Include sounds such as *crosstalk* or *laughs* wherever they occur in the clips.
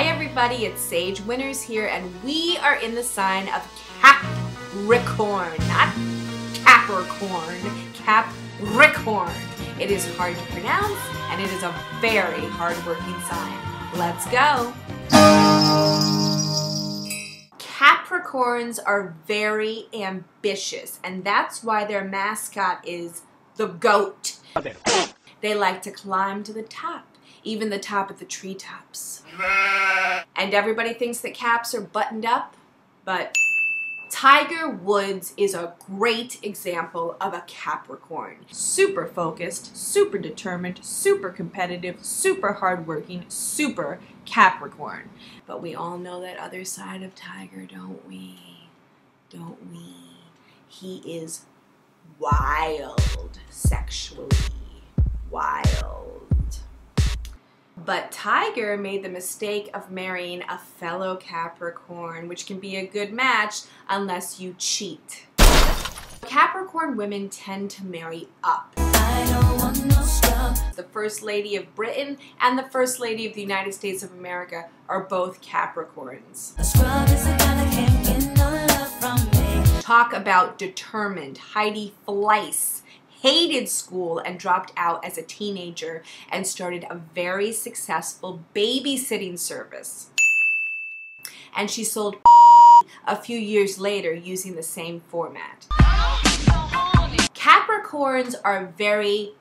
Hi everybody, it's Saige Winters here and we are in the sign of Capricorn, not Capricorn, Capricorn. It is hard to pronounce and it is a very hard-working sign. Let's go. Capricorns are very ambitious and that's why their mascot is the goat. They like to climb to the top, even the top of the treetops. And everybody thinks that caps are buttoned up, but Tiger Woods is a great example of a Capricorn. Super focused, super determined, super competitive, super hardworking, super Capricorn. But we all know that other side of Tiger, don't we? Don't we? He is wild sexually. But Tiger made the mistake of marrying a fellow Capricorn, which can be a good match unless you cheat. Capricorn women tend to marry up. No the First Lady of Britain and the First Lady of the United States of America are both Capricorns. Talk about determined. Heidi Fleiss hated school and dropped out as a teenager and started a very successful babysitting service. And she sold a few years later using the same format. Capricorns are very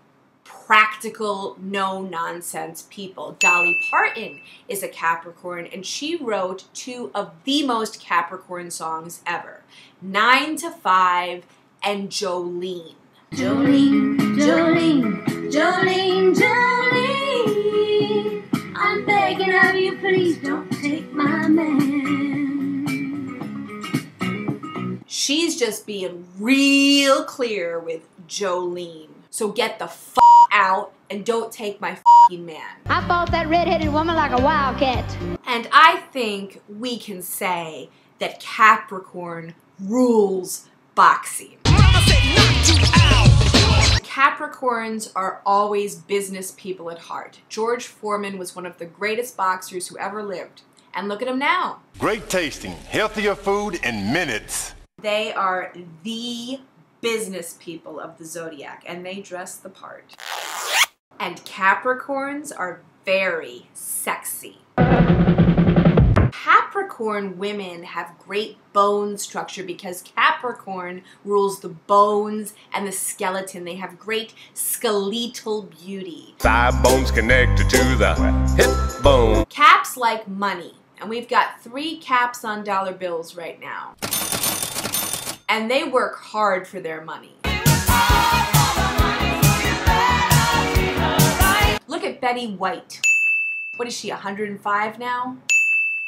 practical, no nonsense people. Dolly Parton is a Capricorn and she wrote two of the most Capricorn songs ever Nine to Five and Jolene. Jolene, Jolene, Jolene, Jolene. I'm begging of you, please don't take my man. She's just being real clear with Jolene. So get the f out and don't take my f***ing man. I fought that red-headed woman like a wildcat. And I think we can say that Capricorn rules boxing. Capricorns are always business people at heart. George Foreman was one of the greatest boxers who ever lived. And look at him now. Great tasting, healthier food in minutes. They are the business people of the zodiac and they dress the part. And Capricorns are very sexy. Capricorn women have great bone structure because Capricorn rules the bones and the skeleton. They have great skeletal beauty. Thigh bones connected to the hip bone. Caps like money. And we've got three caps on dollar bills right now. And they work hard for their money. Look at Betty White. What is she, 105 now?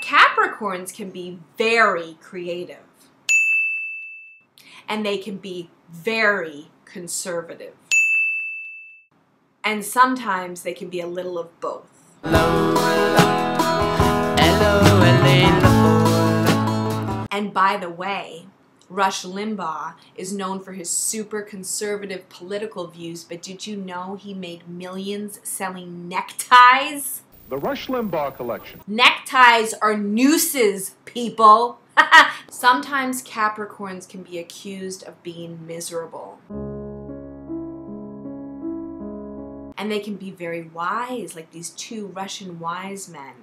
Capricorns can be very creative. And they can be very conservative. And sometimes they can be a little of both. And by the way, Rush Limbaugh is known for his super conservative political views, but did you know he made millions selling neckties? The Rush Limbaugh collection. Neckties are nooses, people. *laughs* Sometimes Capricorns can be accused of being miserable. And they can be very wise, like these two Russian wise men.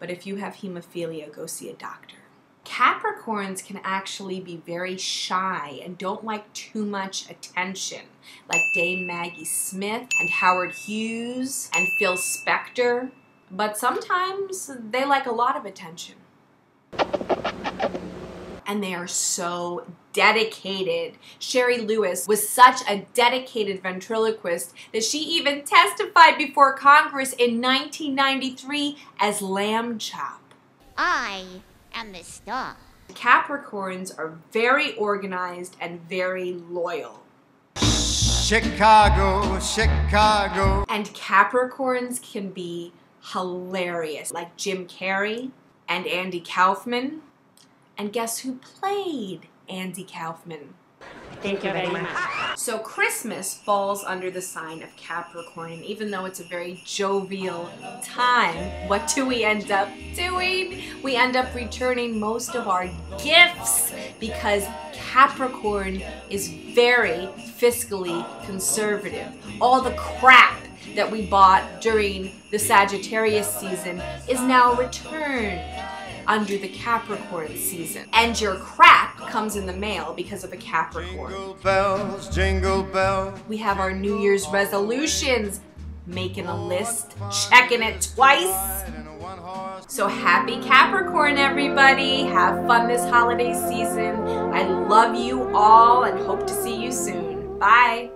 But if you have hemophilia, go see a doctor. Capricorns can actually be very shy and don't like too much attention, like Dame Maggie Smith and Howard Hughes and Phil Spector. But sometimes they like a lot of attention. And they are so dedicated. Shari Lewis was such a dedicated ventriloquist that she even testified before Congress in 1993 as Lamb Chop. I am the star. Capricorns are very organized and very loyal. Chicago, Chicago. And Capricorns can be hilarious, like Jim Carrey and Andy Kaufman. And guess who played Andy Kaufman? Thank you very much. So Christmas falls under the sign of Capricorn, and even though it's a very jovial time, what do we end up doing? We end up returning most of our gifts because Capricorn is very fiscally conservative. All the crap that we bought during the Sagittarius season is now returned under the Capricorn season. And your crap comes in the mail because of a Capricorn. Jingle bells, jingle bells. We have our New Year's resolutions, making a list, checking it twice. In a one-horse So happy Capricorn, everybody. Have fun this holiday season. I love you all and hope to see you soon. Bye.